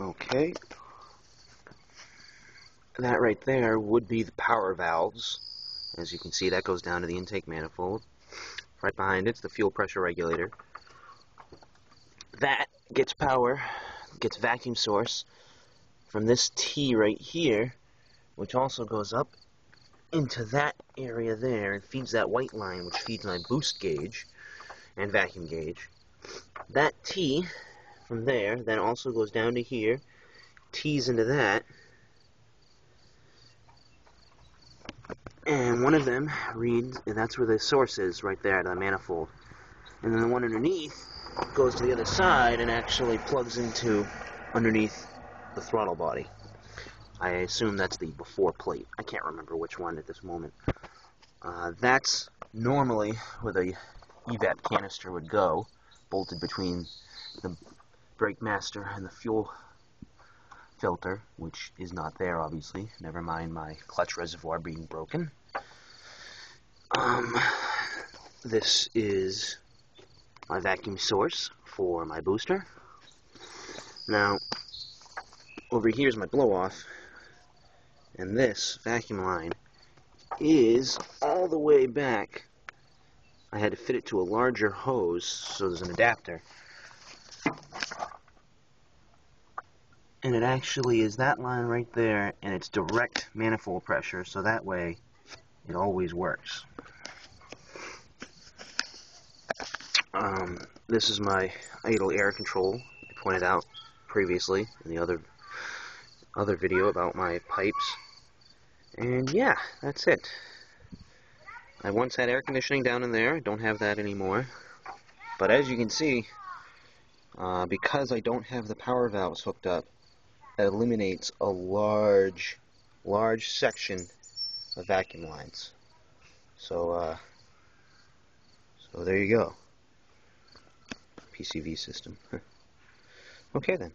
Okay. That right there would be the power valves. As you can see, that goes down to the intake manifold. Right behind it's the fuel pressure regulator. That gets power, gets vacuum source from this T right here, which also goes up into that area there and feeds that white line, which feeds my boost gauge and vacuum gauge. That T from there then also goes down to here, T's into that, and one of them reads, and that's where the source is, right there, at the manifold. And then the one underneath goes to the other side and actually plugs into underneath the throttle body. I assume that's the before plate. I can't remember which one at this moment. Uh, that's normally where the evap canister would go, bolted between the brake master and the fuel filter, which is not there, obviously. Never mind my clutch reservoir being broken. Um, this is my vacuum source for my booster. Now, over here is my blow off, and this vacuum line is all the way back. I had to fit it to a larger hose, so there's an adapter. And it actually is that line right there, and it's direct manifold pressure, so that way it always works. Um, this is my idle air control. I pointed out previously in the other other video about my pipes. And yeah, that's it. I once had air conditioning down in there. I don't have that anymore. But as you can see, uh, because I don't have the power valves hooked up, eliminates a large, large section of vacuum lines. So, uh, so there you go. PCV system. okay then.